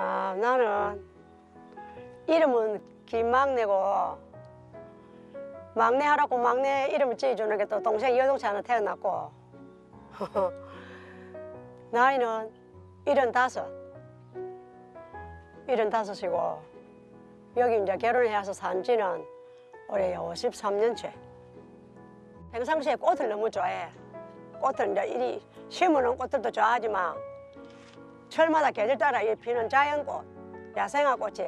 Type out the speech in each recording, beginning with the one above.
아, 나는 이름은 김막내고 막내 하라고 막내 이름을 지어주는 게 또 동생 여동생 하나 태어났고. 나이는 일흔다섯. 일흔다섯이고 여기 이제 결혼해서 산 지는 올해 53년째. 평상시에 꽃을 너무 좋아해. 꽃을 이제 이리 심어놓은 꽃들도 좋아하지만 철마다 계절 따라 이 피는 자연꽃, 야생화꽃이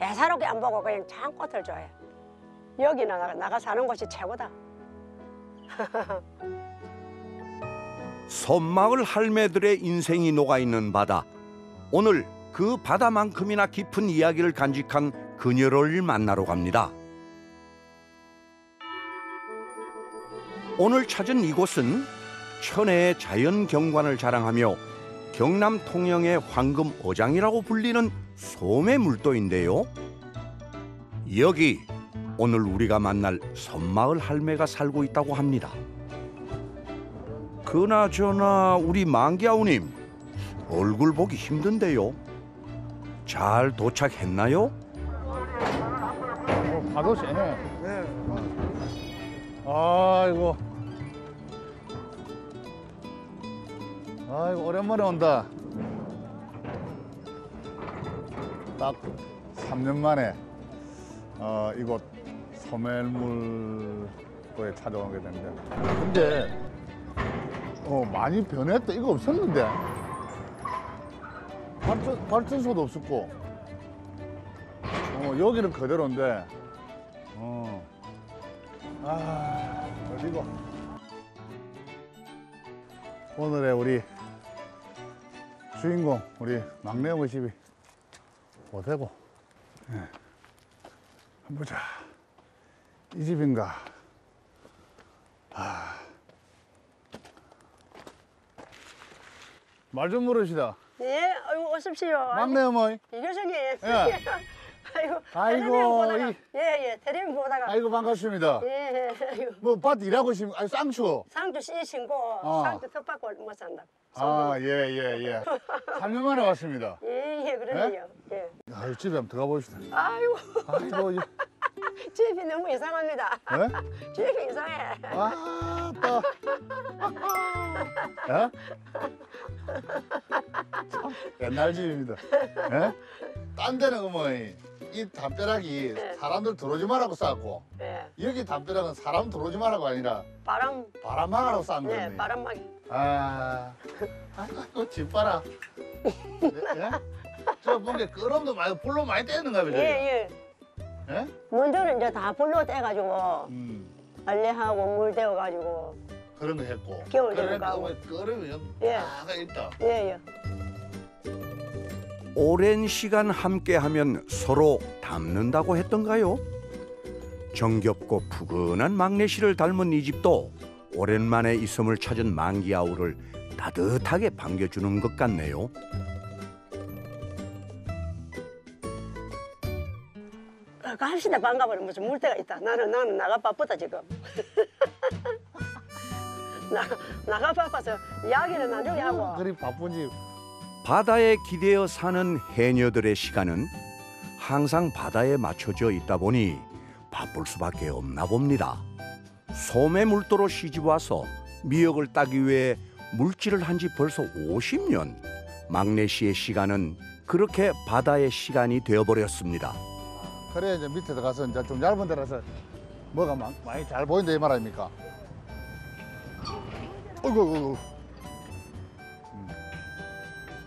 애사롭게 안 보고 그냥 참 꽃을 좋아해. 여기는 나가, 나가 사는 곳이 최고다. 섬마을 할매들의 인생이 녹아있는 바다. 오늘 그 바다만큼이나 깊은 이야기를 간직한 그녀를 만나러 갑니다. 오늘 찾은 이곳은 천혜의 자연 경관을 자랑하며 경남 통영의 황금 어장이라고 불리는 솜의 물도인데요. 여기 오늘 우리가 만날 섬마을 할매가 살고 있다고 합니다. 그나저나 우리 만기아우님 얼굴 보기 힘든데요. 잘 도착했나요? 어, 파도 세네. 네. 아이고. 아이고, 오랜만에 온다. 딱 3년 만에 어, 이곳 소멸물도에 찾아오게 됐는데. 근데 어, 많이 변했다. 이거 없었는데. 발전, 발전소도 없었고. 어, 여기는 그대로인데. 어. 아, 어디고? 오늘의 우리 주인공, 우리 막내 어머 집이 어디고? 예. 한번 보자. 이 집인가? 아. 말 좀 물으시다. 예, 아이고, 오십시오. 막내 어머니. 이 교수님. 예. 아이고, 이- 예, 예, 텔레비전 보다가. 아이고, 반갑습니다. 예, 예, 아이고. 뭐, 밭 일하고 계신, 아니, 쌍추. 상주 씨 신고, 어. 상주 텃밭고 못 산다. 아, 예, 예, 예. 3년 만에 왔습니다. 예, 예, 그러네요. 예. 아유, 집에 한번 들어가 봅시다. 아이고, 아이고, 이- 집이 너무 이상합니다. 예? 집이 이상해. 아, 또. 예? 참 옛날 집입니다. 예? 딴 데는 어머니, 이 담벼락이 네. 사람들 들어오지 말라고 쌓았고, 예, 여기 담벼락은 사람 들어오지 말라고 아니라 바람, 바람 막으라고 쌓은 네, 거네. 바람막이. 아, 아이고, 집 봐라. 예? 저 뭔가 끄럼도 많이, 불로 많이 떼는가 보죠? 예, 예. 예? 먼저는 이제 다 불로 떼가지고, 음, 알레하고 물 데워가지고, 그런 거 했고. 겨울 그러니까 되고 어머니 끄럼이 좀 예. 다가 있다. 예, 예. 오랜 시간 함께하면 서로 닮는다고 했던가요? 정겹고 푸근한 막내 씨를 닮은 이 집도 오랜만에 있음을 찾은 만기아우를 따뜻하게 반겨주는 것 같네요. 아, 갑시다 반가버려 무슨 물때가 있다 나는 나는 나가 바쁘다 지금 나 나가 바빠서 이야기는 나중에 하고 그리 바쁜지 바다에 기대어 사는 해녀들의 시간은 항상 바다에 맞춰져 있다 보니 바쁠 수밖에 없나 봅니다. 솜의 물도로 시집 와서 미역을 따기 위해 물질을 한 지 벌써 50년. 막내 씨의 시간은 그렇게 바다의 시간이 되어버렸습니다. 그래 이제 밑에 들어가서 이제 좀 얇은 데라서 뭐가 마- 많이 잘 보인다 이말 아닙니까? 어이구 어이구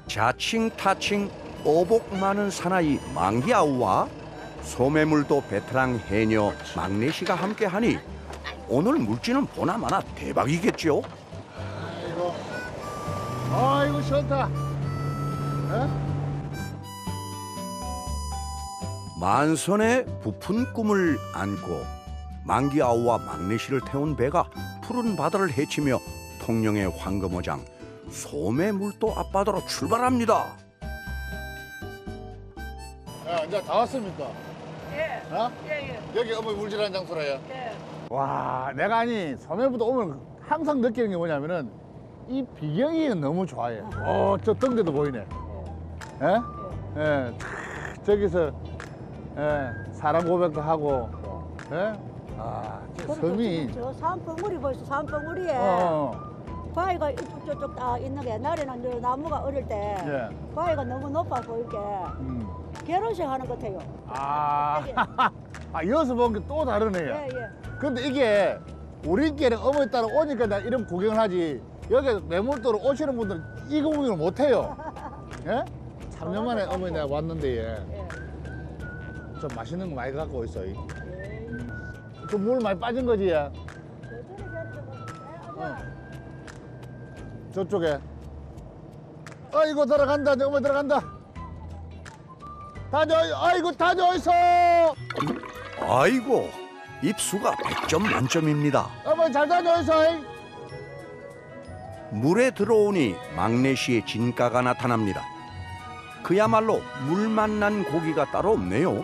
자칭 타칭 어복 많은 사나이 망기아우와 소매물도 베테랑 해녀 막내 씨가 함께하니 오늘 물지는 보나마나 대박이겠죠. 아이고 아이고 시원타 에? 만선의 부푼 꿈을 안고 망기아우와 막내 씨를 태운 배가 푸른 바다를 헤치며 통영의 황금어장 소매물도 앞바다로 출발합니다. 야 이제 다 왔습니까? 예, 어? 예, 예, 여기 어머니 물질하는 장소라요 예. 와 내가 아니 소매부터 오면 항상 느끼는 게 뭐냐면은 이 비경이 너무 좋아해 어저 등대도 보이네 예? 예. 탁, 저기서 예, 사람 고백도 하고 예? 아, 저 섬이 저 산봉우리 보이소 산봉우리에 어, 바위가 이쪽 저쪽 다 있는 게 옛날에는 저 나무가 어릴 때 예. 바위가 너무 높아서 이렇게 음. 결혼식 하는 것 같아요. 아, 아 여기서 본 게 또 다르네요. 예, 예. 근데 이게 우리끼리 어머니 따라 오니까 나 이런 구경을 하지 여기 매몰도로 오시는 분들은 이 구경을 못 해요. 예? 3년 만에 어머니 내가 왔는데 예. 예. 좀 맛있는 거 많이 갖고 있어. 예. 그물 많이 빠진 거지 예. 저쪽에 저쪽에. 아이고 들어간다. 내 어머니 들어간다. 다녀 아이고 다녀 있어. 아이고 입수가 100점 만점입니다. 어머니 잘 다녀 있어. 물에 들어오니 막내 씨의 진가가 나타납니다. 그야말로 물 만난 고기가 따로 없네요.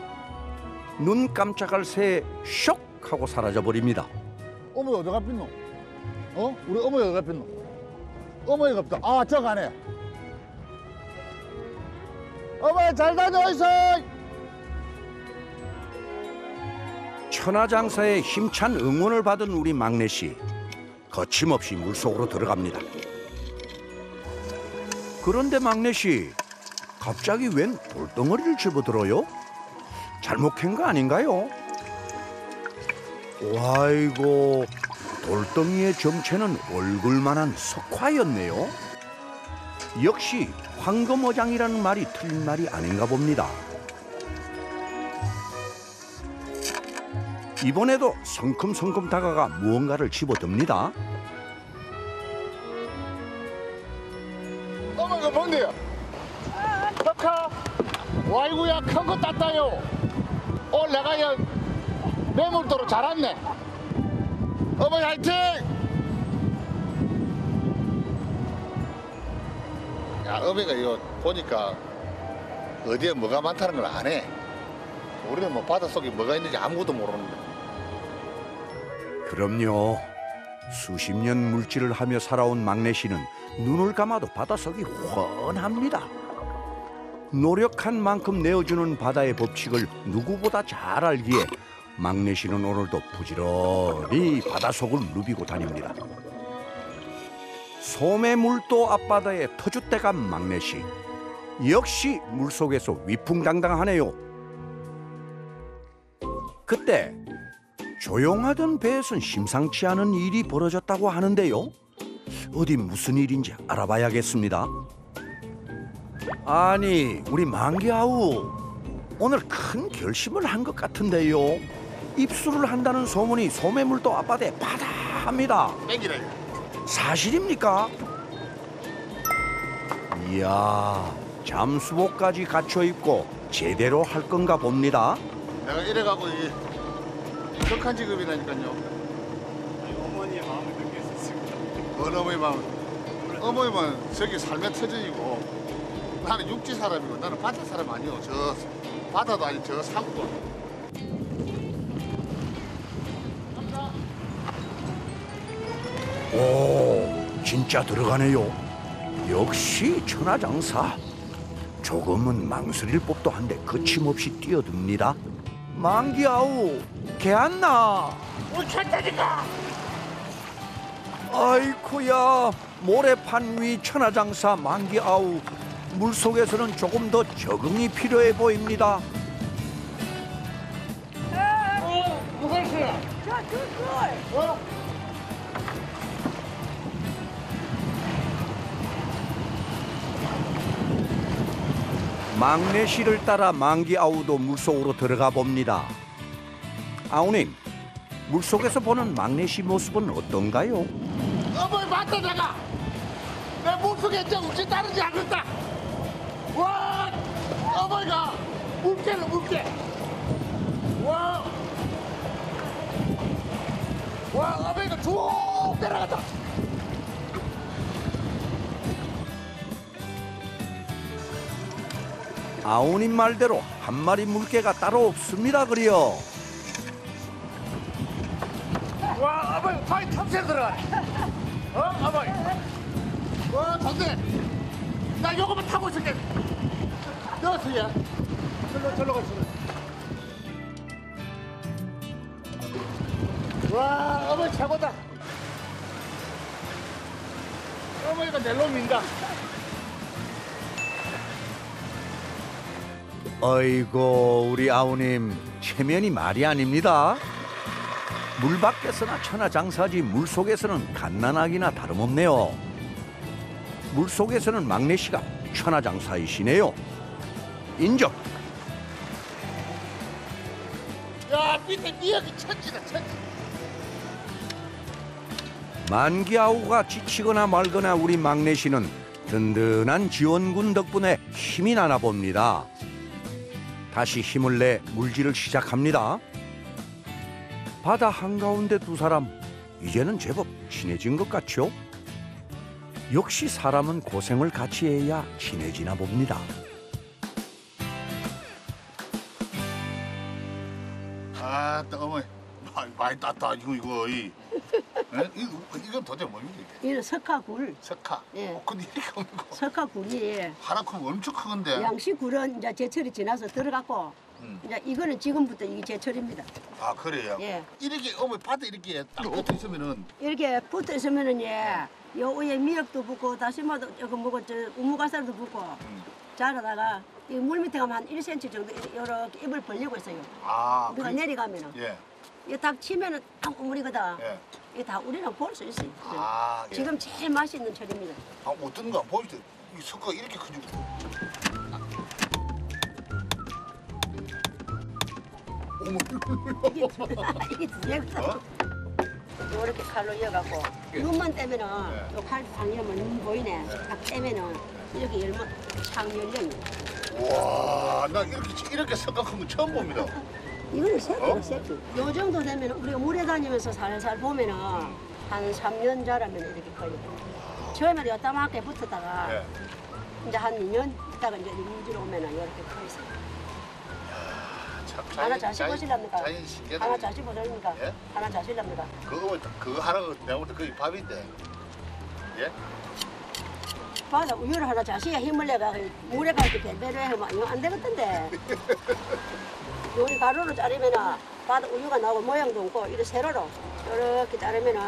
눈 깜짝할 새에 쇽 하고 사라져 버립니다. 어머니 어디 갔겠노? 어? 우리 어머니 어디 갔겠노? 어머니가 없다. 아, 저 가네. 어머니 잘 다녀 있어. 천하장사의 힘찬 응원을 받은 우리 막내 씨 거침없이 물속으로 들어갑니다. 그런데 막내 씨 갑자기 웬 돌덩어리를 집어들어요? 잘못 캔거 아닌가요? 와이고 돌덩이의 정체는 얼굴만한 석화였네요. 역시 황금어장이라는 말이 틀린 말이 아닌가 봅니다. 이번에도 성큼성큼 다가가 무언가를 집어듭니다. 어머니가 뭔데요? 석화. 와이구야 큰 거 땄다요. 어 내가 야 매물도로 잘 왔네. 어머니 화이팅! 야 어머니가 이거 보니까 어디에 뭐가 많다는 걸 안 해. 우리는 뭐 바닷속에 뭐가 있는지 아무것도 모르는데. 그럼요. 수십 년 물질을 하며 살아온 막내 씨는 눈을 감아도 바닷속이 훤합니다. 노력한 만큼 내어주는 바다의 법칙을 누구보다 잘 알기에 막내 씨는 오늘도 부지런히 바닷속을 누비고 다닙니다. 소매 물도 앞바다에 터줏대감 막내 씨. 역시 물속에서 위풍당당하네요. 그때 조용하던 배에선 심상치 않은 일이 벌어졌다고 하는데요. 어디 무슨 일인지 알아봐야겠습니다. 아니, 우리 만기아우 오늘 큰 결심을 한 것 같은데요. 입수를 한다는 소문이 소매물도 앞바다에 바다합니다. 땡기래. 사실입니까? 이야, 잠수복까지 갖춰 입고 제대로 할 건가 봅니다. 내가 이래가고 이 격한 직업이라니까요. 어머니의 마음을 느낄 수 있습니다. 어느 어머니 마음. 어머니만 저기 삶의 터전이고 나는 육지 사람이고 나는 바다 사람 아니요. 저 바다도 아니 저 산골. 오, 진짜 들어가네요. 역시 천하장사. 조금은 망설일 법도 한데 거침없이 뛰어듭니다. 만기아우, 개안나. 우쳤다니까. 아이쿠야, 모래판 위 천하장사 만기아우. 물 속에서는 조금 더 적응이 필요해 보입니다. 막내 씨를 따라 만기 아우도 물속으로 들어가 봅니다. 아우님, 물속에서 보는 막내 씨 모습은 어떤가요? 어머니 맞다 내가 내 몸속에 저 우치 따르지 않는다. 와 어머니가 물개는 물개. 와. 와 어머니가 쭉 내려간다. 아우님 말대로 한 마리 물개가 따로 없습니다 그려. 와 어머니 파이 탐새 들어가네. 어 어머니. 와 좋네. 나 요거만 타고 있을게. 넣었어 야. 절로 절로 가시와 어머니 최고다. 어머니가 내 놈인가? 어이고 우리 아우님 체면이 말이 아닙니다. 물 밖에서나 천하장사지 물 속에서는 갓난아기나 다름없네요. 물 속에서는 막내 씨가 천하장사이시네요. 인정. 야 밑에 미역이 천지다 천지. 만기아우가 지치거나 말거나 우리 막내 씨는 든든한 지원군 덕분에 힘이 나나 봅니다. 다시 힘을 내 물질을 시작합니다. 바다 한가운데 두 사람 이제는 제법 친해진 것 같죠? 역시 사람은 고생을 같이 해야 친해지나 봅니다. 아, 또 어머니 많이, 땄다 이거 이 이. 에? 이거 이건 도대체 뭡니까 이게? 이는 석화굴. 석화. 예. 어, 근데 이렇게 없는 거. 석화굴이 하나 크면 엄청 크건데. 양식굴은 이제 제철이 지나서 들어갔고 음. 이제 이거는 지금부터 이게 제철입니다. 아 그래요? 예. 이렇게 어머니 밭에 이렇게 딱 붙어 있으면은 이렇게 붙어 있으면은 예, 요 위에 미역도 붓고 다시마도 조금 먹고 저 우무가살도 붓고 음. 자라다가 이 물 밑에 가면 한 1cm 정도 이렇게 입을 벌리고 있어요. 아 우리가 그- 내려가면은 예. 이게 딱 치면은 딱 우물이거든. 예. 이게 다 우리는 볼수 있어요. 아 예. 지금 제일 맛있는 철입니다. 아, 어떤 거 보여줄 때이 석화 이렇게 크지. 어머. 이게 이게 두개거든. 어? 이렇게 칼로 이어갖고 눈만 떼면은 네. 요칼 방이면 눈 보이네. 딱 떼면은 이렇게 열면 창 열려. 와, 나 이렇게 이렇게 석화 큰거 처음 봅니다. 이거는 새끼고 어? 새끼. 요 정도 되면 우리가 물에 다니면서 살살 보면은 한 3년 자라면 이렇게 커요. 처음에 여따맣게 붙었다가 예. 이제 한 2년 있다가 이제 물질 오면은 이렇게 커 있어요. 참, 하나 자식 보실랍니까? 자연 신기하다. 하나 자식 보실랍니까? 예? 하나 자실랍니까? 그거 그거 하나가 내가 볼때 거의 밥인데. 예? 맞아 우유를 하나 자식이 힘을 내가 물에 갈때 배배를 하면 이거 안 되겠던데. 요리 가루로 자르면은 바다 우유가 나오고 모양도 없고 이렇게 세로로 이렇게 자르면은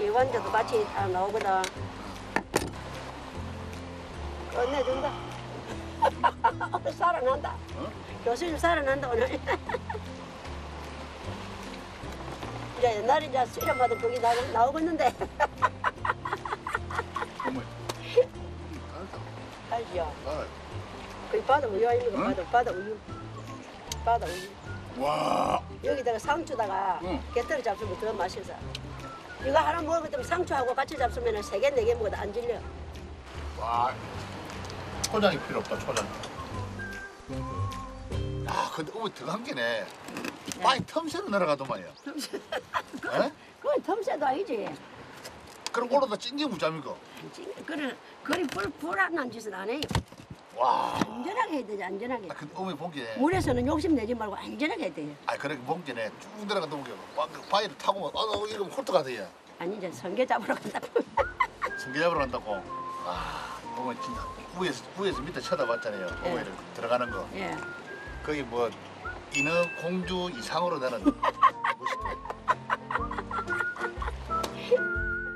이 완자도 같이 다 나오거든. 끝내준다. 오늘 살아난다. 어? 교수님 살아난다 오늘. 이제 옛날에 이제 수련 받은 거기 나, 나오겠는데. 어머. 알지요? 아, 그 바다 우유 아닙니까? 응? 바다, 바다 우유. 우유. 와. 여기다가 상추다가 응. 깨떨이 잡수면 더 맛있어. 이거 하나 먹으면 상추하고 같이 잡수면 세 개, 네 개 먹어도 안 질려. 와. 초장이 필요 없다, 초장. 아, 근데 어머니 더한 게네. 많이 틈새로 내려가더만요. 예? 그건 틈새도 아니지. 그럼 오로다 찡겨 무자미고. 그래, 그리 불, 불안한 짓은 안 해요. 와. 안전하게 해야 되지, 안전하게. 아, 근데 어머니 본게 물에서는 욕심 내지 말고 안전하게 해야 돼요. 아, 그렇게 본게네. 쭉 내려가다 보게. 와, 그 바위를 타고 막, 어, 어, 이거 홀떡 가대요. 아니, 이제 성게 잡으러 간다고. 성게 잡으러 간다고. 아, 어머니 진짜 위에서, 위에서 밑에 쳐다봤잖아요. 예. 어머니 들어가는 거. 예. 거기 뭐 인어 공주 이상으로 나는.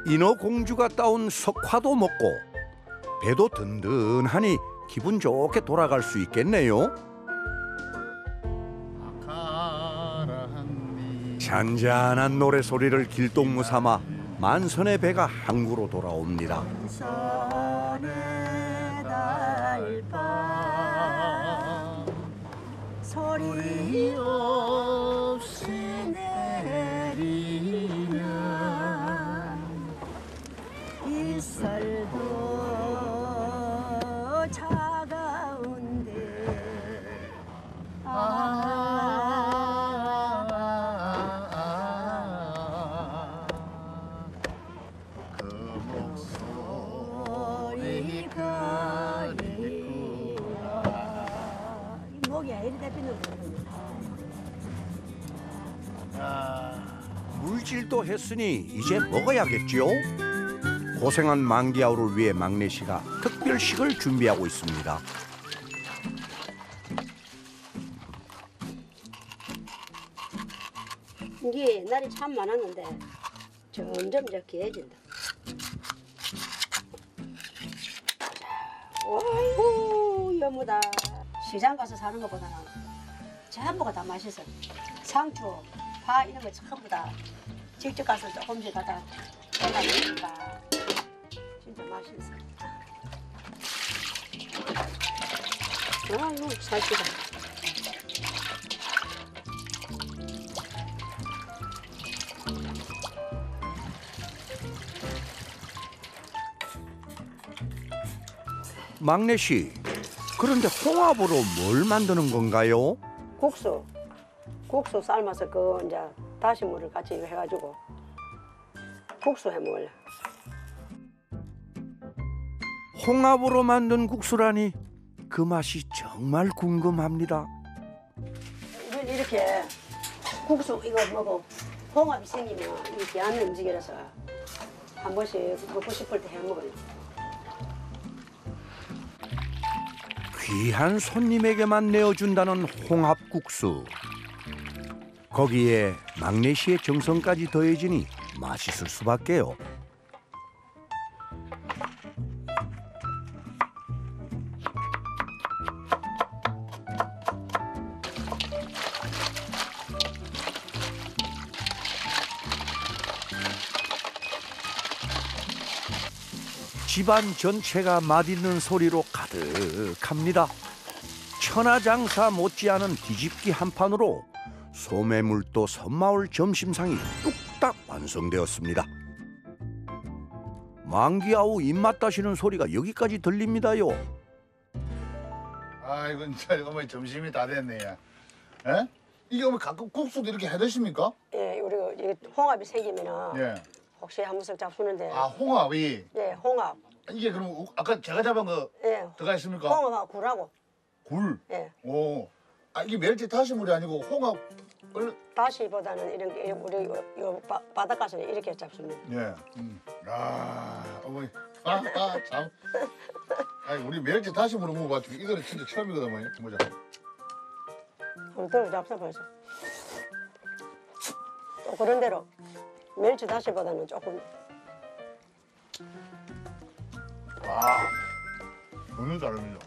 인어 공주가 따온 석화도 먹고 배도 든든하니 기분 좋게 돌아갈 수 있겠네요. 잔잔한 노래 소리를 길동무 삼아 만선의 배가 항구로 돌아옵니다. 소리 없 일도 했으니 이제 먹어야겠지요. 고생한 망기아우를 위해 막내 씨가 특별식을 준비하고 있습니다. 이게 날이 참 많았는데 점점 이제 개해진다. 오이구 여무다. 시장 가서 사는 것보다는 전부가 다 맛있어. 상추, 파 이런 거 전부 다 직접 가서 조금씩 갖다 해다 먹으니까 진짜 맛있어. 아이고 살찌다. 막내 씨, 그런데 홍합으로 뭘 만드는 건가요? 국수, 국수 삶아서 그 이제 다시 물을 같이 해가지고 국수 해 먹을래. 홍합으로 만든 국수라니 그 맛이 정말 궁금합니다. 이건 이렇게 국수 이거 먹고 홍합이 생기면 이 귀한 음식이라서 한 번씩 먹고 싶을 때 해 먹을래. 귀한 손님에게만 내어준다는 홍합국수. 거기에 막내 씨의 정성까지 더해지니 맛있을 수밖에요. 집안 전체가 맛있는 소리로 가득합니다. 천하장사 못지않은 뒤집기 한 판으로 소매물도 섬마을 점심상이 뚝딱 완성되었습니다. 만기아우 입맛 다시는 소리가 여기까지 들립니다요. 아 이건 진짜 어머니 점심이 다 됐네 야. 예? 이게 어머니 가끔 국수도 이렇게 해 드십니까? 예, 우리가 이게 홍합이 생기면은 예. 혹시 한 번씩 잡수는데 아 홍합이 예, 홍합, 이게 그럼 우- 아까 제가 잡은 거 예, 들어가 있습니까? 홍합하고 굴하고 굴. 예. 오. 아 이게 멸치 다시물이 아니고 홍합. 다시보다는 이런 게 우리 요, 요 바, 바닷가에서는 이렇게 잡습니다. 예. 음. 야 어머니. 아, 아 참. 아니 우리 멸치 다시물을 먹어봤지 이거는 진짜 처음이거든 어머니. 보자. 한번 들어 잡숴보세요. 또 그런 대로 멸치 다시보다는 조금 와. 너무 다릅니다.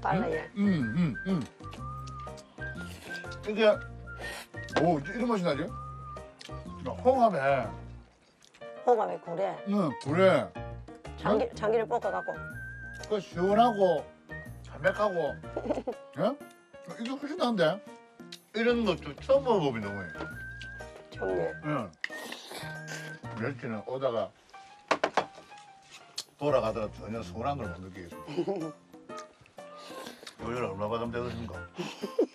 달라요. 음, 음, 음. 이게 오 이런 맛이 나죠? 홍합에 홍합에 굴에 응 그래 참기, 참기름 볶아갖고 그 시원하고 담백하고 예? 이게 훨씬 나은데 이런 것도 처음 먹어보긴 너무 좋네. 응. 멸치는 오다가 돌아가다가 전혀 소란 걸못 느끼겠습니다 요즘 얼마 받으면 되겠습니까?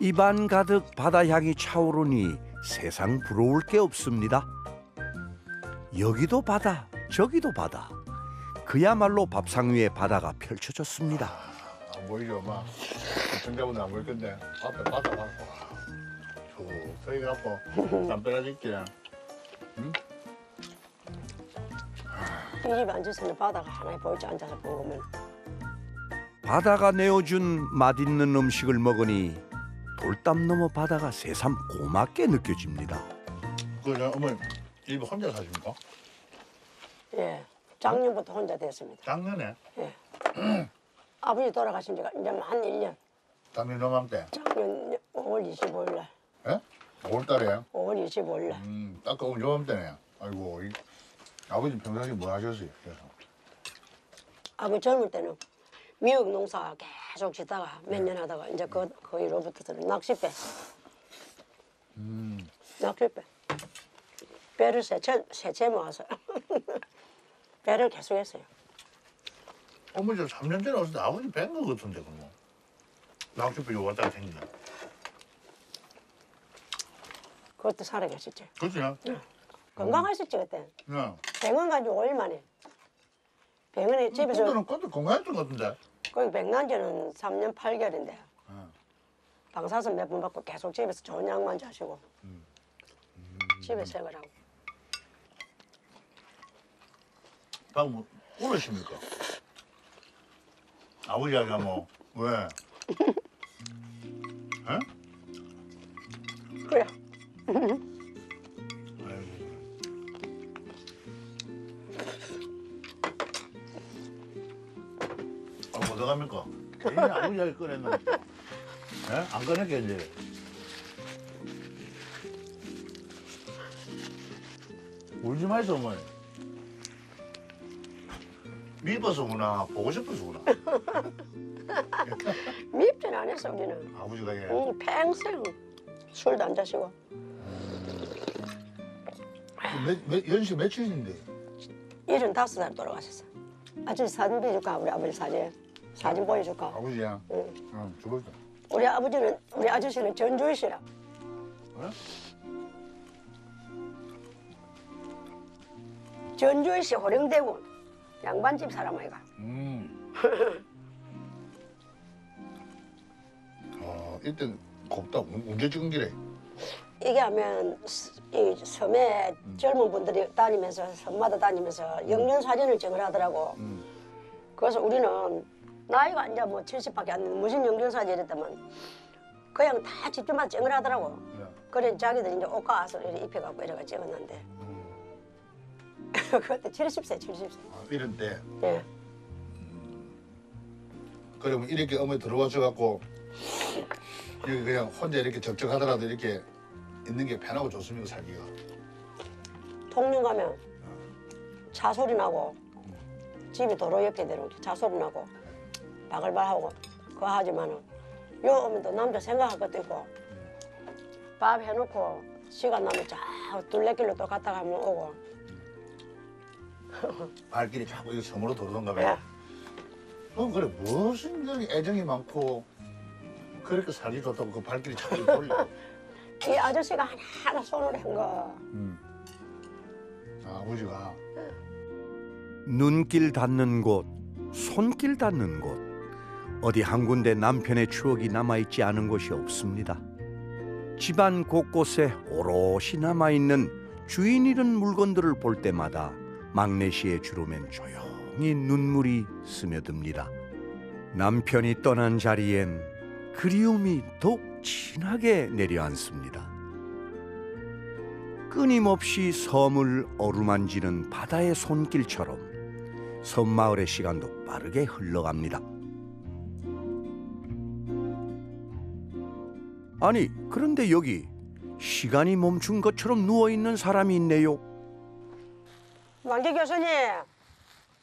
입안 가득 바다 향이 차오르니 세상 부러울 게 없습니다. 여기도 바다, 저기도 바다. 그야말로 밥상 위에 바다가 펼쳐졌습니다. 안 보이죠, 막. 시청자분들 안 보일 건데 앞에 바다 봐. 저 서희 갖고 담배라질게. 이집 앉아서는 바다가 하나에 보이지 앉아서 먹으면 바다가 내어준 맛있는 음식을 먹으니 돌담 넘어 바다가 새삼 고맙게 느껴집니다. 그저 어머니 집 혼자 사십니까? 예 작년부터 혼자 됐습니다. 작년에 아버지 돌아가신 지가 이제 한 1년. 작년 요맘때, 작년 5월 25일 날. 예? 5월 달에. 5월 25일 날. 음, 딱 오늘 요맘때네. 아이고, 이, 아버지 평상시 뭐 하셨어요? 그래서 아버지 젊을 때는 미역 농사 계속 짓다가 몇 년 하다가 이제 그, 그 이로부터는 낚싯배. 낚싯배. 배를 세채, 세채 모아서 배를 계속 했어요. 어머니 저 3년 전에 때 아버지 뵌거 같은데 그럼. 낚시배 요 왔다가 생기네. 그것도 살아계셨지. 그렇지? 건강하셨지 그때. 네. 병원 간지 5일 만에. 병원에 집에서 그때는 그때 건강했던 것 같은데. 거기 백난지는 3년 8개월인데 방사선 몇 번 받고 계속 집에서 좋은 약만 자시고 집에 생활하고 방뭐 오래십니까? 아버지 이야기가 뭐 왜? 에? 그래. 어떡합니까? 괜히 아버지 이야기 꺼냈는데. 예? 안 꺼냈겠지? 울지 마이소, 어머니. 미뻐서구나, 보고 싶어서구나. 밉진 않았어 우리는. 아버지가 예. 응, 평생 술도 안 자시고. 몇, 몇, 연식 며칠인데? 일흔 다섯 살 돌아가셨어. 아저씨 사진 보여줄까? 우리 아버지 사진. 사진 보여줄까? 아버지야. 응. 응, 죽었다. 우리 아버지는 우리 아저씨는 전주이시라. 그래? 전주이시 호령대군 양반집 사람 아이가. 음. 어, 이땐 곱다. 언제 찍은 길에? 이게 하면 스- 이 섬에 젊은 분들이 다니면서 섬마다 다니면서 영년 사진을 찍으라 하더라고. 음. 그래서 우리는 나이가 이제 뭐 70밖에 안 되는 무슨 영년 사진 이랬다면 그냥 다 집집마다 찍으라 하더라고. 야. 그래 자기들 이제 옷 가서 이렇게 입혀갖고 이래가 찍었는데 음. 그때 70세 70세. 아, 이런 때. 예. 그러면 이렇게 어머니 들어와셔갖고 여기 그냥 혼자 이렇게 적적하더라도 이렇게 있는 게 편하고 좋습니다, 살기가. 통영 가면 차 소리 나고 집이 도로 옆에 되는 차 소리 나고 바글바글하고 그거 하지만은 요 오면 또 남자 생각할 것도 있고 밥 해놓고 시간 나면 쫙 둘레길로 또 갔다 가면 오고 발길이 자꾸 이거 섬으로 돌던가 예. 봐. 그럼 그래 무슨 저기 애정이 많고 그렇게 살기 좋다고 그 발길이 자꾸 돌려. 이 아저씨가 하나하나 손으로 한 거. 음. 아, 아버지가 눈길 닿는 곳, 손길 닿는 곳, 어디 한 군데 남편의 추억이 남아있지 않은 곳이 없습니다. 집안 곳곳에 오롯이 남아있는 주인 잃은 물건들을 볼 때마다 막내 씨의 주름엔 조용히 눈물이 스며듭니다. 남편이 떠난 자리엔 그리움이 더욱 진하게 내려앉습니다. 끊임없이 섬을 어루만지는 바다의 손길처럼 섬마을의 시간도 빠르게 흘러갑니다. 아니, 그런데 여기 시간이 멈춘 것처럼 누워 있는 사람이 있네요. 왕기 교수님,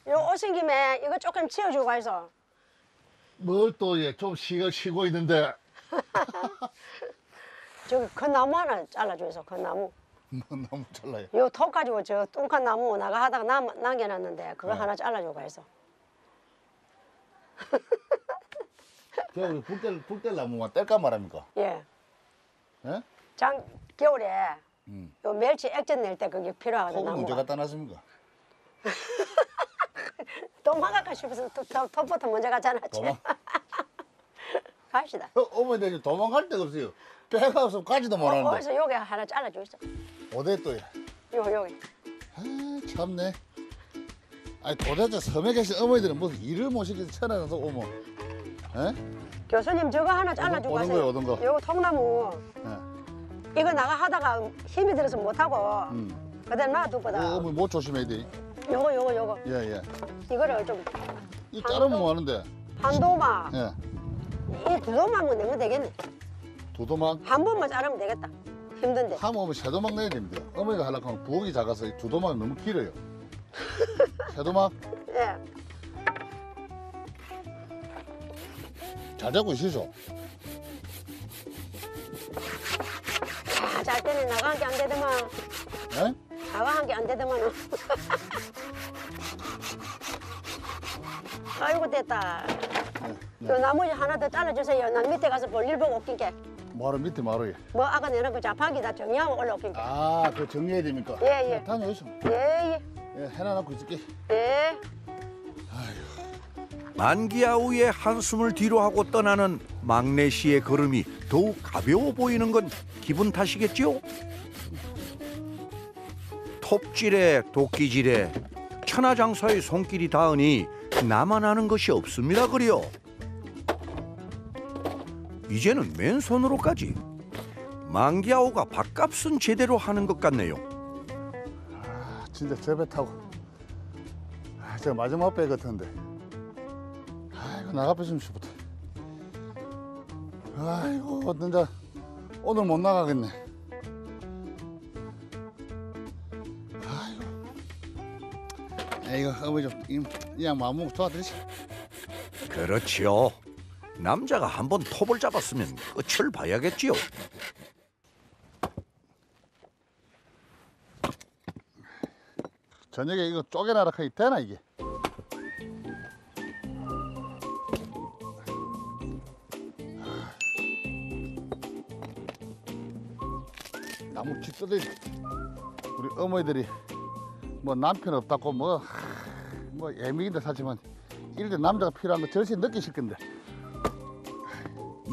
요 오신 김에 이거 조금 치워주고 가서. 뭘또좀 쉬고 쉬고 있는데 저기 큰 나무 하나 잘라줘서 큰 나무. 뭐 너무 잘라요. 요톱 가지고 저 뚱한 나무 나가 하다가 남, 남겨놨는데 그거 네. 하나 잘라주고 가서. 저 우리 불대 불대 나무만 뗄까 말합니까? 예. 예? 장 겨울에 음. 요 멸치 액젓 낼 때 그게 필요하거든 톱은 언제 나무가. 갖다 놨습니까? 도망갈까 싶어서 톱- 톱- 톱부터 먼저 가잖아. 도망. 갑시다. 어, 어머니 이제 도망갈 데가 없어요. 배가 없으면 가지도 어, 못하는데. 어디서 요게 하나. 어디 또? 요 요게. 아 참네. 아니 도대체 섬에 계신 어머니들은 무슨 일을 못 시켜서 천안에서 오면, 예? 교수님 저거 하나 잘라주고 어떤 가세요. 거요, 어떤 거? 요거 통나무. 예. 이거 나가 하다가 힘이 들어서 못하고 음. 그대로 놔두거든. 어, 어머니 못 조심해야 돼. 요거 요거 요거. 예 예. 이거를 좀 이 자르면 뭐 하는데? 한도마. 예. 이 두도막만 내면 되겠네. 두 도막 한 번만 자르면 되겠다. 힘든데. 하면 오면 새도막 내야 됩니다. 어머니가 하려고 하면 부엌이 작아서 이 두 도막이 너무 길어요. 새도막 예. 잘 잡고 있으소. 아, 잘 때는 나가 한게안 되더만. 예? 나가 한게안 되더만. 아이고 됐다. 요 나머지 하나 더 잘라주세요. 난 밑에 가서 볼일 보고 올게. 마루 밑에 마루에. 뭐 아까 내는 그 자판기 다 정리하고 올라올게. 아, 그거 정리해야 됩니까? 예, 예. 다녀오시오. 예, 예, 해놔놓고 있을게. 예. 예. 만기아우의 한숨을 뒤로 하고 떠나는 막내 씨의 걸음이 더욱 가벼워 보이는 건 기분 탓이겠죠? 톱질에 도끼질에 천하장사의 손길이 닿으니 나만 아는 것이 없습니다 그려. 이제는 맨손으로까지 만기아오가 밥값은 제대로 하는 것 같네요. 아, 진짜 저배 타고 아, 저 마지막 배 같은데 좀 싶었다 아이고 진짜 오늘 못 나가겠네. 아이고. 아이고 어머니 좀이양 마음 도와드리시 그렇지요. 남자가 한 번 톱을 잡았으면 끝을 봐야겠지요. 저녁에 이거 쪼개나라 하기 되나 이게 나무 깃들이 우리 어머니들이 뭐 남편 없다고 뭐, 하, 뭐 애미기도 사지만 때 남자가 필요한 거 절실히 느끼실 건데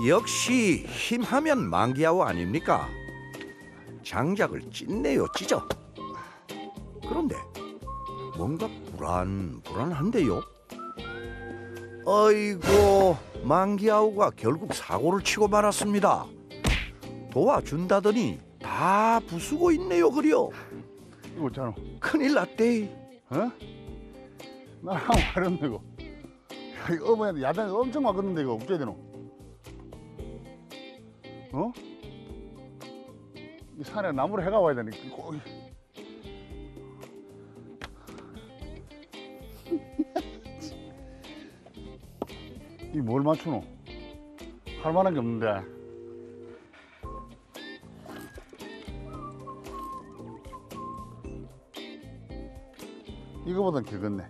역시 힘하면 만기아오 아닙니까? 장작을 찢네요 찢어. 그런데 뭔가 불안 불안한데요. 아이고 만기아오가 결국 사고를 치고 말았습니다. 도와준다더니 다 부수고 있네요 그려. 이거 있잖아 큰일 났대. 어? 나랑 말했네 이거 야, 이거 어머니한테 야단이 엄청 맞겠는데 이거 어째 되노 어? 이 산에 나무를 해가 와야 되니까 꼭 이뭘 맞추노? 할 만한 게 없는데 이거보단 길겠네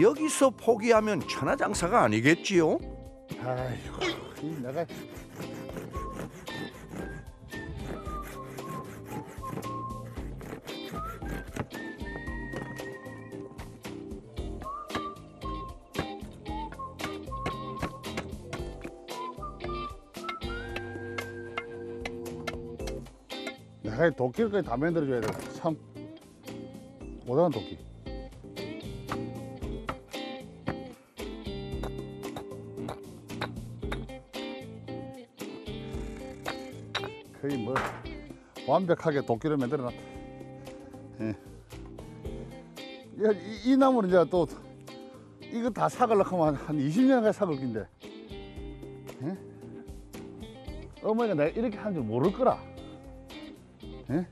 여기서 포기하면 천하장사가 아니겠지요? 아이고 이 내가 내가 이 도끼를 다 만들어 줘야 돼참 못하는 도끼 거의 뭐 완벽하게 도끼를 만들어 놨다. 예. 야, 이, 이 나무는 이제 또 이거 다 사걸려고 하면 한, 한 20년 가까이 사걸 긴데. 예? 어머니가 내가 이렇게 하는 줄 모를 거라. 예?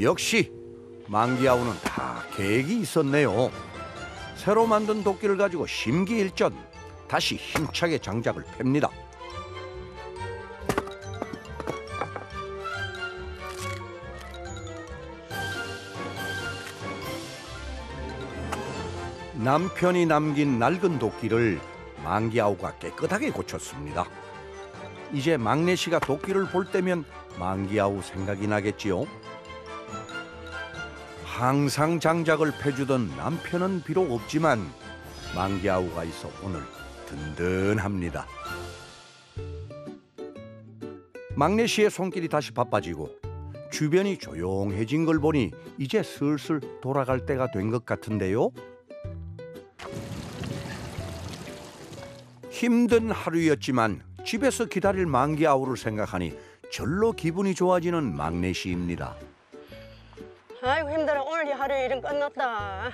역시 만기아우는 다 계획이 있었네요. 새로 만든 도끼를 가지고 심기일전 다시 힘차게 장작을 팹니다. 남편이 남긴 낡은 도끼를 만기아우가 깨끗하게 고쳤습니다. 이제 막내 씨가 도끼를 볼 때면 만기아우 생각이 나겠지요. 항상 장작을 패주던 남편은 비록 없지만 만기아우가 있어 오늘 든든합니다. 막내 씨의 손길이 다시 바빠지고 주변이 조용해진 걸 보니 이제 슬슬 돌아갈 때가 된 것 같은데요. 힘든 하루였지만 집에서 기다릴 만기 아우를 생각하니 절로 기분이 좋아지는 막내 씨입니다. 아이고 힘들어 오늘 이 하루 일은 끝났다.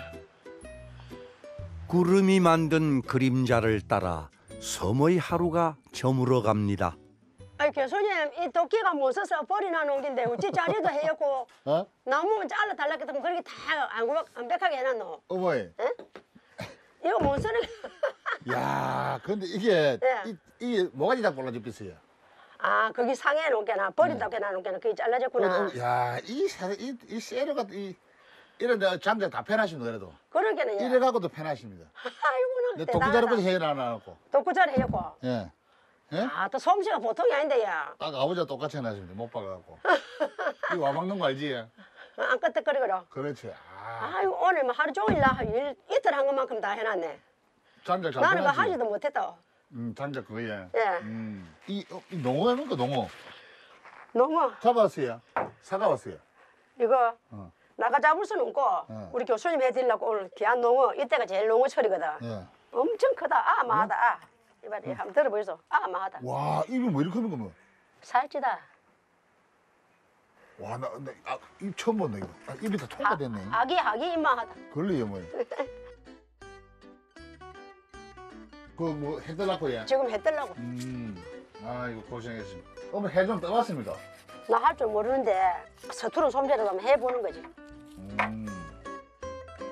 구름이 만든 그림자를 따라 서머의 하루가 저물어 갑니다. 아이 교수님 이 도끼가 못 써서 버리나 놓은 긴데 어찌 자리도 해였고 어? 나무만 잘라 달라 했으면 그렇게 다안 완벽하게 해놨노. 어머니. 이거 못 쓰는 야, 근데 이게 네. 이, 이게 뭐가지 다 골라집혔어요. 아 거기 상해 놓게나 버린다고 해놔놓게나 그게 잘라졌구나. 야, 이, 사- 이, 이 세로가 이 이런 데 장작 다 패나십니다 그래도. 그러게는 이래 갖고도 패나십니다. 아이고 내나 대단하다. 해야 안 하고. 독구 잘 해였고. 예. 예? 아 또 솜씨가 보통이 아닌데 야. 딱 아버지가 똑같이 해놨습니다. 못 박아갖고. 이거 와박는 거 알지? 안 끄떡거리거라. 그렇지. 아, 아이고 오늘 뭐 하루 종일 나 일 이틀 한 것만큼 다 해놨네. 장작 잘 나는 뭐 패나지. 하지도 못했다. 음, 장작 그거야. 예. 음. 이, 어, 이 농어 하는 거 농어. 너무 잡아왔어요. 사가왔어요. 이거 어. 나가 잡을 수는 없고 어. 우리 교수님 해드리려고 오늘 귀한 농어 이때가 제일 농어철이거든. 예. 엄청 크다. 아마하다. 아. 이봐리 한번 들어보이소. 아마하다. 와 입이 뭐 이렇게 크는 거면? 살찌다. 와 나 나, 아, 입 처음 본다 이거. 아, 입이 다 통과됐네. 아기 아기 입마하다. 걸리요 뭐. 그뭐 해달라고 예. 지금. 음. 아 이거 고생했습니다. 어머 해 좀 떠봤습니다. 나 할 줄 모르는데 서투른 솜씨라도 한번 해보는 거지. 음.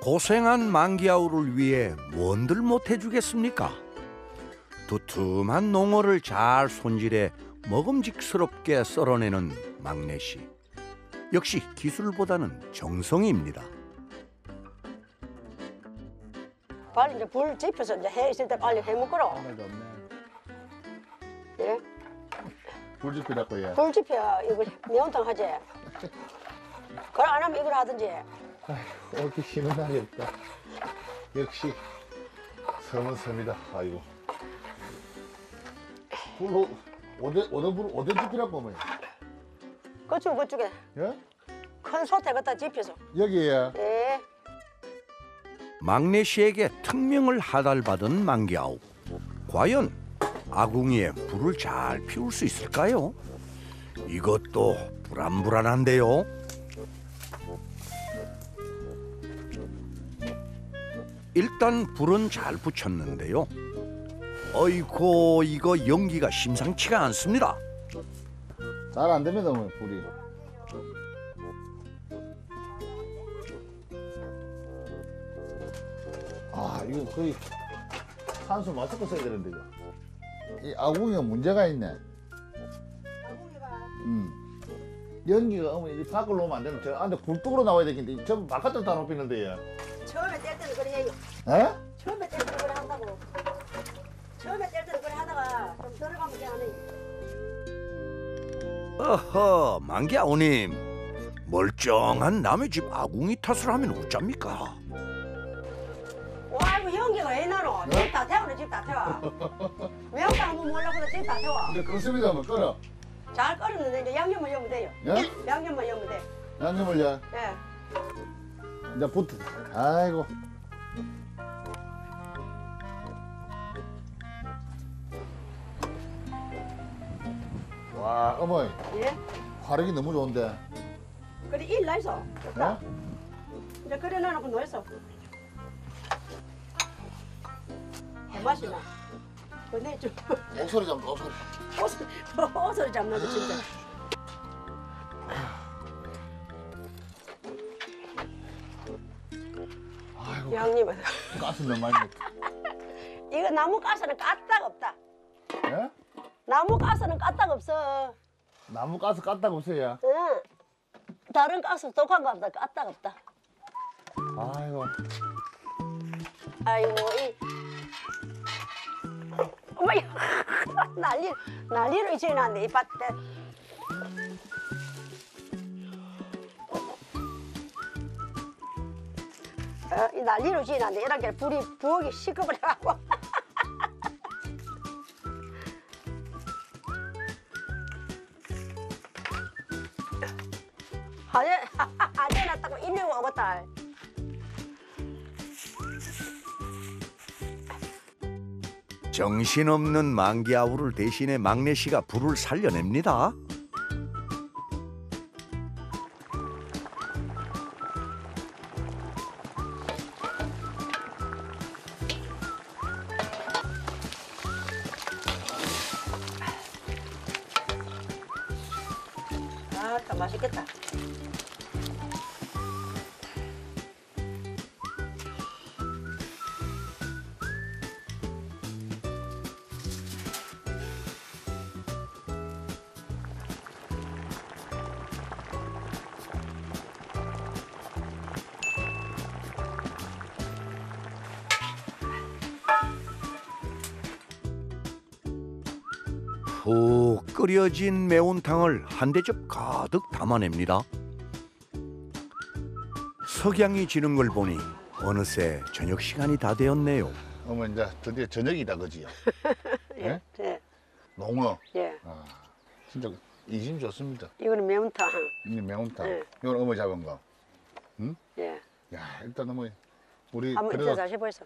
고생한 만기아우를 위해 뭔들 못 해주겠습니까? 두툼한 농어를 잘 손질해 먹음직스럽게 썰어내는 막내 씨. 역시 기술보다는 정성입니다. 빨리 이제 불 지펴서 이제 해 있을 때 빨리 해 먹거라. 하나도 없네. 예? 불 지피라고 예. 불 지펴 이거 매운탕 하지. 그걸 안 하면 이걸 하든지. 이렇게 쉬는 날이 없다. 역시 섬은 섬이다. 아이고. 불 어디 어디 불 어디 지피라고 뭐? 그쪽 그쪽에 예? 큰 소태 갖다 지펴서. 여기에 예. 막내 씨에게 특명을 하달받은 만기아우. 과연 아궁이에 불을 잘 피울 수 있을까요? 이것도 불안불안한데요. 일단 불은 잘 붙였는데요. 어이고 이거 연기가 심상치가 않습니다. 잘 안 됩니다, 뭐 불이. 이거 거의 산소 마스크 써야 되는데 이거. 이 아궁이가 문제가 있네. 음. 연기가 어머니 이 밖으로 오면 안 되는 저 안에 굴뚝으로 나와야 되겠는데 저 바깥으로 다 높이는데 요 처음에 뗄 때는 그래 해요. 에? 처음에 뗄 때는 그래 한다고. 처음에 뗄 때는 그래 하다가 좀 들어가면 이제 안 해. 어허 만기아우님 멀쩡한 남의 집 아궁이 탓을 하면 어쩝니까? 집 다 태워는 집다 태워. 매운탕 한번 몰라고도 집 다 태워. 이제 그렇습니다, 뭐 끓어. 잘 끓였는데 이제 양념만 넣으면 돼요. 예? 양념만 넣으면 돼. 양념을 야 예. 이제 붙. 아이고. 와, 어머니 예. 화력이 너무 좋은데. 그래 일 나있어. 좋다. 예? 이제 끓여 넣어놓고 넣었어. 맛이 나. 좀 목소리 좀 목소리. 옷, 옷을 잡는 거 진짜. 아이고, 양님은 가스 너무 많이 먹. 이거 나무 가스는 까딱 없다. 예? 나무 가스는 까딱 없어. 나무 가스 깠다고 없어요. 응. 다른 가스 독한 거 없다. 까딱 없다. 아이고. 아이고 이 어머 이 난리 난리로 이제 났네 이 밭에. 어, 이 난리로 지났네 이렇게 불이 부엌이 시끄러워갖고 하재 하재 났다고 인명 오겠다. 정신없는 만기아우를 대신해 막내 씨가 불을 살려냅니다. 끓여진 매운탕을 한 대접 가득 담아냅니다. 석양이 지는 걸 보니 어느새 저녁 시간이 다 되었네요. 어머니 이제 드디어 저녁이다 그지요. 예. 예. 농어. 예. 아, 진짜 인심 좋습니다. 이거는 매운탕. 이 매운탕. 네. 이건 어머 잡은 거. 예. 야 일단 어머 우리 한번 그래도 이제 다시 보이소.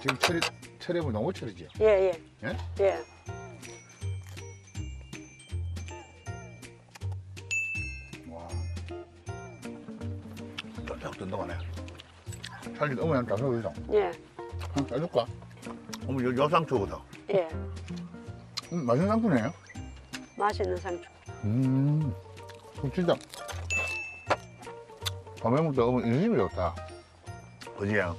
지금 철이 철이면 너무 철이지. 예, 예. 예? 예. 와. 쫙쫙 든든하네. 살리 어머니한테 다 먹어줘. 예. 응, 해줄까? 어머 여, 여 상추거든. 예. 음, 맛있는 상추네. 맛있는 상추. 음, 그럼 진짜 밤에 먹다 보면 인심이 좋다. 그지요?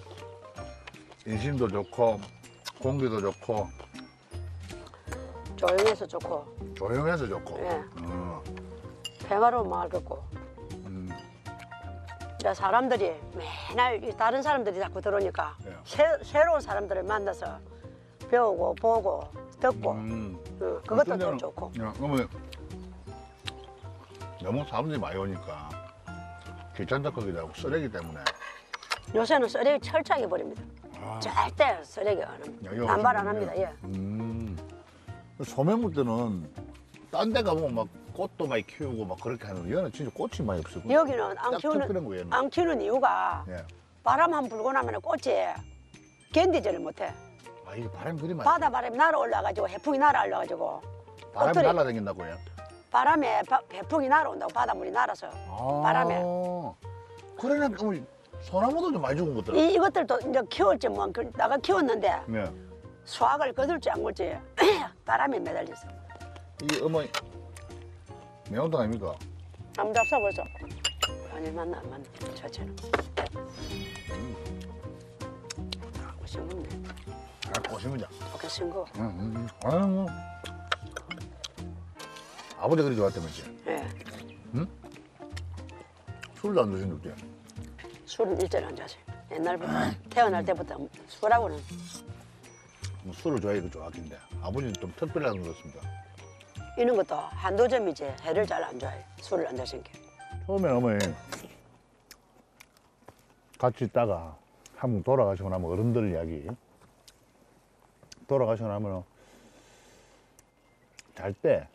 인심도 좋고 공기도 좋고 조용해서 좋고, 조용해서 좋고. 예. 어, 평화로운 마을 같고. 음, 사람들이 맨날 이 다른 사람들이 자꾸 들어오니까 예. 새, 새로운 사람들을 만나서 배우고 보고 듣고 음. 어, 그것도 데는- 좋고 야, 그러면 너무 사람들이 많이 오니까 귀찮다 거기도 하고 쓰레기 때문에 요새는 쓰레기 철저하게 버립니다. 아, 절대 쓰레기 안 야, 합니다. 남발 안. 합니다. 예. 음. 소매물 때는 딴 데 가보면 막 꽃도 많이 키우고 막 그렇게 하는데 얘는 진짜 꽃이 많이 없어. 여기는 안딱 키우는 거예요, 얘는. 안 키우는 이유가 예. 바람 한 불고 나면 꽃이 견디지를 못해. 아 이게 바람이 그리 많이. 바다 바람이 날아올라가지고 해풍이 날아올라가지고 바람이 날아다닌다고요? 바람에 바- 해풍이 날아온다고 바닷물이 날아서 아. 바람에. 그러네 그러면 소나무도 좀 많이 죽은 것더라. 이, 이것들도 이제 키웠지 뭐 그- 내가 키웠는데 네. 수확을 거둘지 안 걸지 바람에 매달려서 이 어머니 매운탕 아닙니까? 한번 잡숴보소 아니 맞나 안 맞나 자체는 하고 싱겁네 아 꼬시면자. 오케이 싱거워 응, 응, 응. 아유 뭐. 아버지 그리 좋았다면서. 예 술도 안 적지? 술은 일절 안 자지 옛날부터 태어날 때부터 술하고는 뭐 술을 좋아해도 좋았긴데 아버지는 좀 특별한 것 같습니다. 이런 것도 한두 점이지 해를 잘 안 좋아해 술을 안 드신 게 처음에 어머니 같이 있다가 한번 돌아가시고 나면 어른들 이야기 돌아가시고 나면 잘 때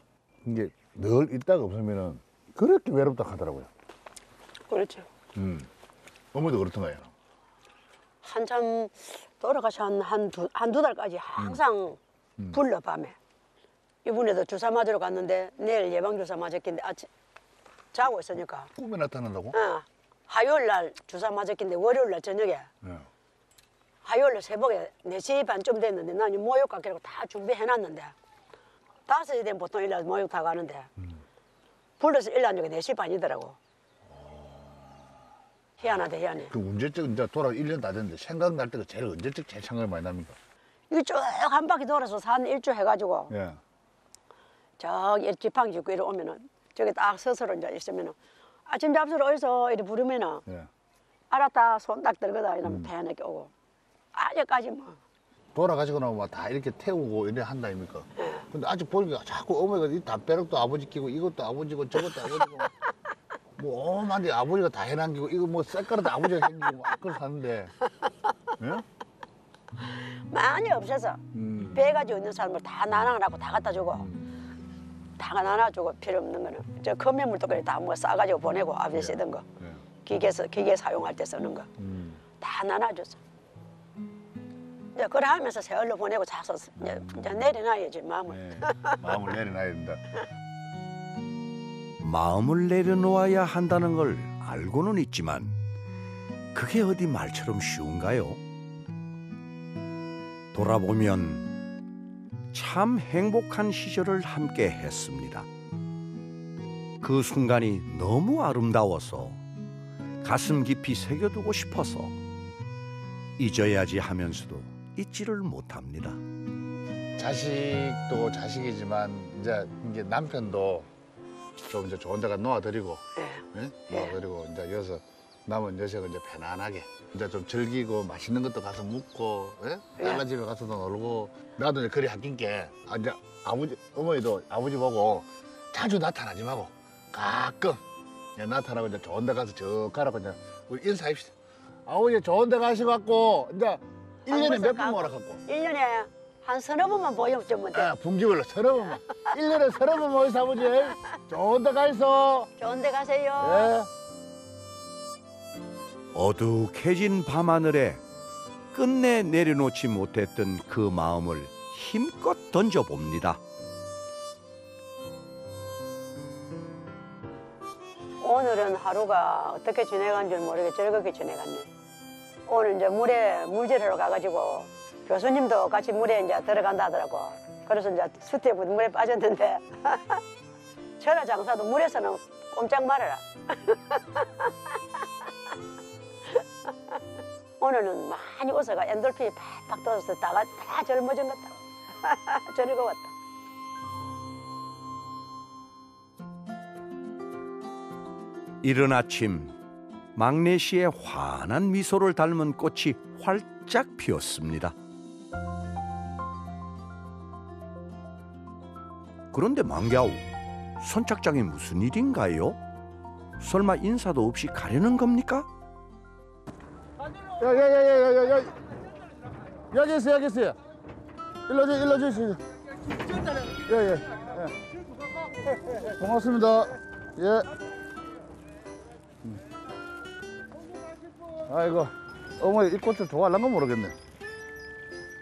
이게 늘 있다가 없으면은 그렇게 외롭다 하더라고요. 그렇죠 음. 어머니도 그렇던가요? 한참 돌아가시 한한두 한 두 달까지 항상 불러 밤에. 이번에도 주사 맞으러 갔는데 내일 예방 주사 맞았긴데 아침 자고 있으니까. 꿈에 나타난다고? 어, 화요일 날 주사 맞았긴데 월요일 날 저녁에. 네. 화요일 날 새벽에 4시 반쯤 됐는데 난 모욕 가기로 다 준비해놨는데 다섯 시 되면 보통 일날 모욕 다 가는데 불러서 일어나니까 4시 반이더라고 희한하다 희한해 그 언제적 이제 돌아 1년 다 됐는데 생각날 때가 제일 언제적 제일 생각이 많이 납니까? 이거 쭉 한 바퀴 돌아서 산 일주 해가지고 예. 저기 지팡이 짚고 이리 오면은 저기 딱 서서로 이제 있으면은 아침 잡수러 어디서 이리 부르면은 예. 알았다 손 딱 들거다 이러면 태연하게 오고 아직까지 뭐 돌아가시고 나면 다 이렇게 태우고 이래 한다 아닙니까? 예. 근데 아직 보니까 자꾸 어머니가 이 담벼락도 아버지 끼고 이것도 아버지고 저것도 아버지고 뭐 어마한데 아버지가 다 해남기고 이거 뭐 쌀가루도 아버지가 생기고 막 그걸 사는데 예? 많이 없어서 음. 배 가지고 있는 사람을 다 나눠라고 다 갖다 주고 다 나눠주고 필요 없는 거는 저 컵면물도 그래 다뭐 싸가지고 보내고 아버지 쓰던 거 예. 기계서 기계 사용할 때 쓰는 거다 음. 나눠줬어. 이제 그래 하면서 세월로 보내고 자서 이제, 이제 내려놔야지 마음을. 예. 마음을 내려놔야 된다. 마음을 내려놓아야 한다는 걸 알고는 있지만 그게 어디 말처럼 쉬운가요? 돌아보면 참 행복한 시절을 함께 했습니다. 그 순간이 너무 아름다워서 가슴 깊이 새겨두고 싶어서 잊어야지 하면서도 잊지를 못합니다. 자식도 자식이지만 이제 남편도 좀 이제 좋은 데가 놓아드리고 예. 예? 예. 놓아드리고 이제 여기서 남은 여색은 이제 편안하게 이제 좀 즐기고 맛있는 것도 가서 먹고 예? 예. 딸라 집에 가서도 놀고 나도 이제 그리 아낀 게 아, 이제 아버지 어머니도 아버지 보고 자주 나타나지 말고 가끔 예, 나타나고 이제 좋은 데 가서 저 가라고 이제 우리 인사합시다 아버지 좋은 데 가셔갖고 이제 일년에 몇번 가고. 오라 갖고 일년에 한 서너 번만 보여주면 돼. 아, 분기별로 서너 번만. 일년에 서너 번 모여서 아버지. 좋은 데 가 있어. 좋은 데 가세요. 예. 어둑해진 밤하늘에 끝내 내려놓지 못했던 그 마음을 힘껏 던져봅니다. 오늘은 하루가 어떻게 지내간 줄 모르게 즐겁게 지내갔네. 오늘 이제 물에 물질하러 가가지고 교수님도 같이 물에 이제 들어간다 하더라고. 그래서 이제 수태부 물에 빠졌는데 철야 장사도 물에서는 꼼짝 말아라. 오늘은 많이 웃어가 엔돌핀이 팍팍 터져서 다가 다 젊어진 것 같다. 즐거웠다. 이른 아침 막내 씨의 환한 미소를 닮은 꽃이 활짝 피었습니다. 그런데 망갸우 선착장이 무슨 일인가요? 설마 인사도 없이 가려는 겁니까? 야야야야야야. 여기 있어 여기 있어요. 일로 주 일로 주시죠. 예예. 예. 고맙습니다. 예. 음. 아이고 어머니 이 꽃을 좋아하는 건 모르겠네.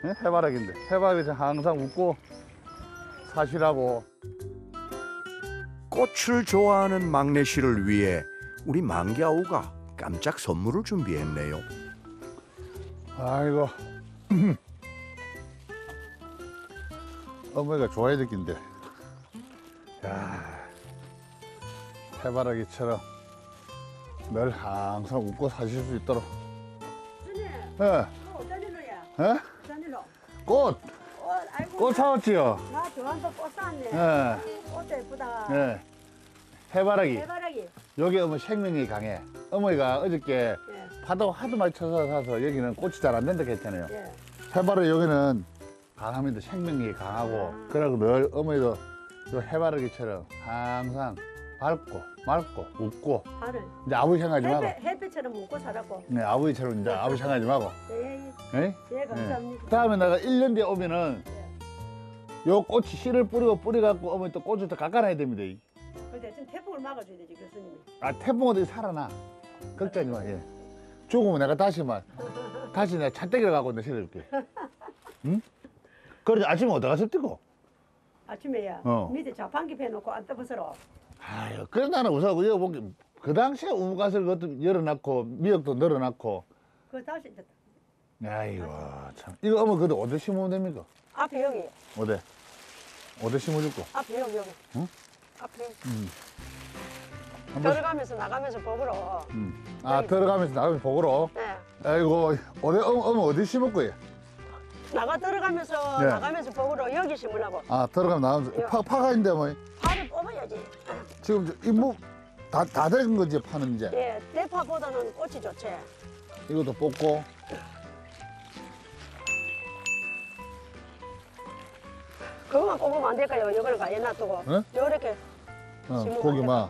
예? 해바라기인데 해바라기 항상 웃고 사시라고. 꽃을 좋아하는 막내 씨를 위해 우리 망갸우가 깜짝 선물을 준비했네요. 아이고. 어머니가 좋아야 될 낀데. 야, 해바라기처럼 늘 항상 웃고 사실 수 있도록. 예, 예? 꽃, 아이고 꽃 사왔지요. 나 좋아한다 꽃 샀네 예, 꽃도 예쁘다 예. 해바라기. 해바라기 여기 어머 생명이 강해. 어머니가 어저께 예, 파도 하도 많이 쳐서 사서 여기는 꽃이 잘 안 된다 했잖아요. 예. 해바라기 여기는 강하면도 생명력이 강하고 그러고 늘 어머니도 요 해바라기처럼 항상 밝고 맑고 웃고 하늘 이제 아버지 생각하지 말고 햇빛, 햇빛처럼 먹고 살았고 네, 아버지처럼 이제 아버지 생각하지 말고 예, 예? 예 감사합니다 다음에 내가 1년 뒤에 오면은 요 꽃이 씨를 뿌리고 뿌려갖고 어머니 또 꽃을 또 깎아놔야 됩니다 이. 근데 지금 태풍을 막아줘야 되지 교수님이 아 태풍어도 살아나 걱정하지 마 예. 죽으면 내가 다시 막 다시 내가 찻대기를 갖고 내가 실어줄게 응? 그래 아침에 어디 갔을 때고 아침에야 어. 밑에 자판기 패놓고 안 떠보서로 아유, 그래 나는 우선 여기 보기 그 당시에 우무갓을 그것도 열어놨고 미역도 늘어놨고 그거 다시 이제 아이고 참 이거 어머 그래도 어디 심으면 됩니까? 앞에 여기, 어디? 어디 심어줄고? 앞에 여기, 여기. 응? 앞에 여기. 한 번. 들어가면서 나가면서 보으로 음. 아 들어가면서 나가면서 보고로. 네. 아이고 어디 어머, 어머 어디 심을 거예요? 나가 들어가면서 네. 나가면서 보으로 여기 심으려고 아 들어가면 나가면서 파 파가 있는데 뭐 파를 뽑아야지. 지금 이뭐다다 된 거지 파는 이제 예, 대파보다는 꽃이 좋지. 이것도 뽑고 그거만 뽑으면 안 될까요? 이걸 가에 놔두고 응? 요렇게 어, 심으면 고기만.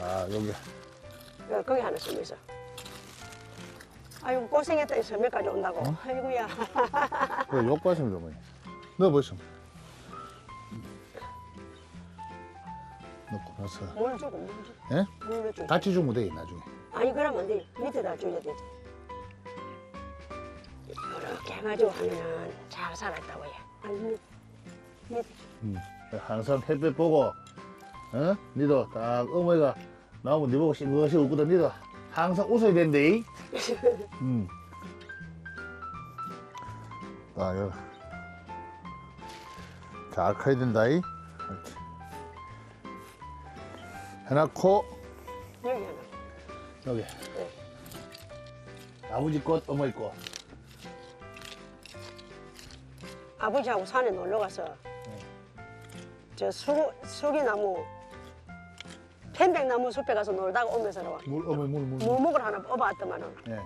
아 여기 요- 거기 하나 심어 있어. 아이고 고생했다 이 섬에까지 온다고. 어? 아이고야. 그 욕과심도 뭐니? 넣어보시면. 넣고 나서 물 주고 물 주고. 예? 물 주고. 같이 주면 돼 나중에. 아니 그러면 안 돼. 밑에다 줘야 되지. 이렇게 해가지고 하면은 잘 살았다고 해. 아니. 음. 항상 햇빛 보고, 어? 니도 딱 어머니가 나오면 니 보고 싱긋이 웃거든. 니도 항상 웃어야 된대. 이. 음. 아, 여기. 잘 커야 된다. 이. 해놓고, 여기. 여기. 아버지 꽃, 어머니 꽃. 아버지하고 산에 놀러 가서 저 수, 수기 나무 편백나무 숲에 가서 놀다가 오면서 물, 어머니 물, 물. 물. 물목을 하나 뽑아왔더만은 예.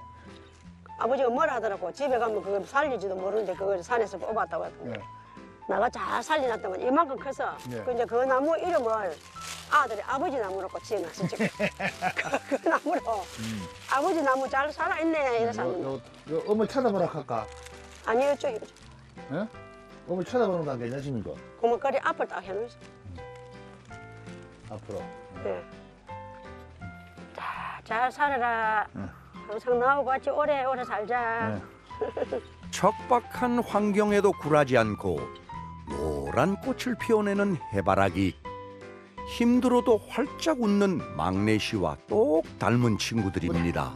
아버지가 뭐라 하더라고 집에 가면 그걸 살리지도 모르는데 그걸 산에서 뽑았다고 했거든 예. 나가 잘 살려놨더만 이만큼 커서 예. 그 이제 그 나무 이름을 아들이 아버지 나무로 지어놨어 지금 그, 그 나무로 아버지 나무 잘 살아있네 이래서 요, 요, 요 어머니 찾아보라 할까? 아니 이쪽 이쪽 예? 어머니 쳐다보는 거 안 괜찮습니까? 고목거리 앞을 딱 해놓으세요. 앞으로. 예. 자, 잘 살아라. 응. 항상 나하고 같이 오래오래 살자. 네. 척박한 환경에도 굴하지 않고 노란 꽃을 피워내는 해바라기 힘들어도 활짝 웃는 막내 씨와 똑 닮은 친구들입니다.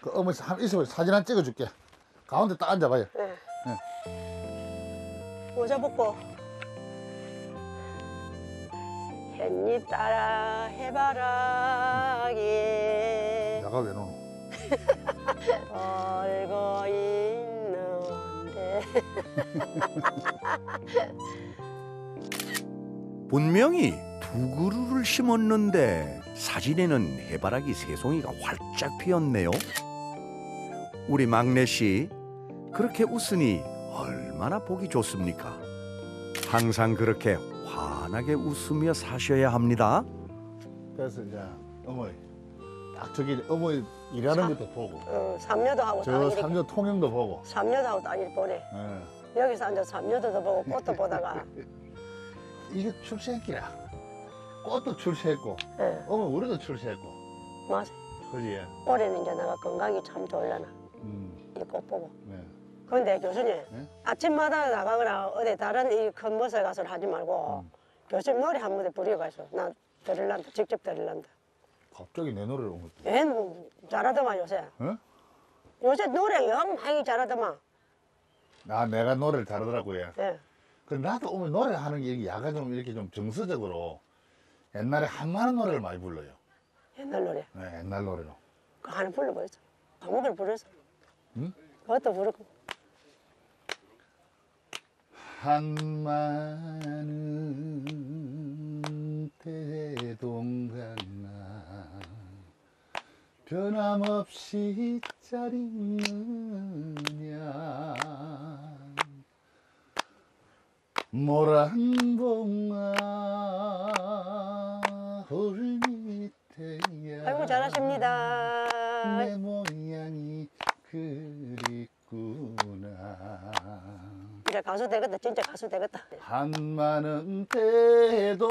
그 어머니 한 있어봐 사진 한 찍어줄게. 가운데 딱 앉아봐요. 예. 모자 벗고 햇잎 따라 해바라기 야가 왜 노노? 얼고 있는데 분명히 두 그루를 심었는데 사진에는 해바라기 새송이가 활짝 피었네요. 우리 막내 씨 그렇게 웃으니 얼 마나 보기 좋습니까? 항상 그렇게 환하게 웃으며 사셔야 합니다. 그래서 이제 어머니 딱 저기 어머니 일하는 것도 보고 어, 삼녀도 하고 딱저 이렇게 삼조 통영도 보고. 삼녀도 하고 딱 이렇게 보네 예. 여기서 앉아 삼녀도 보고 꽃도 보다가 이게 출세했기라. 꽃도 출세했고 예, 어머니 우리도 출세했고. 맞아 그지? 올해는 이제 내가 건강이 참 좋으려나 음. 이 꽃 보고 네. 근데 교수님 네? 아침마다 나가거나 어디 다른 이큰 곳에 가서 하지 말고 음. 교수님 노래 한 무대 부리고 가서 나 들을란다 직접 들을란다 갑자기 내 노래를 온 거지. 얘는 잘하더만 요새 어? 요새 노래 영 많이 잘하더만 아 내가 노래를 잘하더라고요. 예. 그 나도 오늘 노래 하는 게 약간 좀 이렇게 좀 정서적으로 옛날에 한마는 노래를 많이 불러요. 옛날 노래 네, 옛날 노래로. 그 하나 불러보였어 아무거나 불렀어 응? 그것도 부르고 한마는 대동강아. 변함없이 잘 있느냐. 모란 봉아 홀 밑에야. 아이고 잘하십니다. 내 모양이 그립구 나 이제 가수 되겠다 진짜 가수 되겠다 한마는 대동강아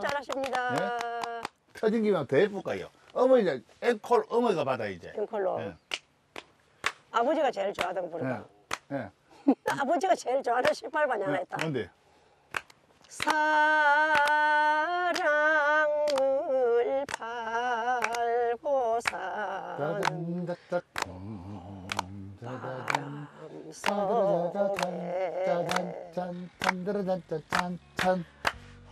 잘하십니다 네? 터진 김에 더 해볼까요? 어머니 이제 앵콜 어머니가 받아 이제 앵콜로 예. 아버지가 제일 좋아하던 거 부르다 예. 예. 아버지가 제일 좋아하는 18반이 하나 있다 뭔데? 사랑을 팔고 사 는 짜잔 짜잔 속에 짜잔 짠짠짠짠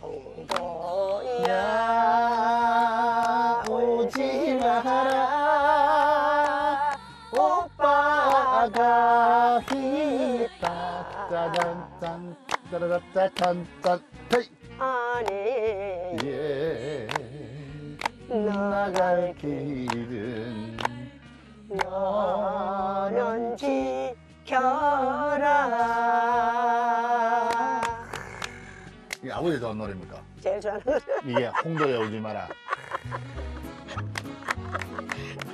홍보야 야 오지 마라. 오빠가 있다 짜잔 짠 짜라잔 짠짠 아니 예. 나갈 길은 너는 지켜라. 이 아버지 좋아하는 노래입니까? 제일 좋아하는 거 이게 홍도에 오지 마라.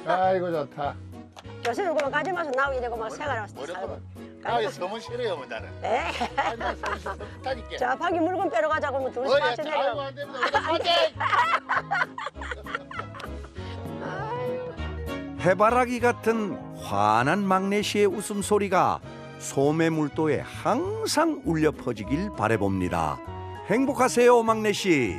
아이고 좋다. 교수님 그만 가지 마서 나오게 되고 막 생활하면서 살고. 아 너무 싫어요 뭐 나는. 에 다니까 자, 파기 물건 빼러 가자고 하면 둘이 어야 같이 아이고 내려. 안 됩니다. 우리 파이팅! 해바라기 같은 환한 막내 씨의 웃음소리가 소매물도에 항상 울려 퍼지길 바래봅니다. 행복하세요, 막내 씨.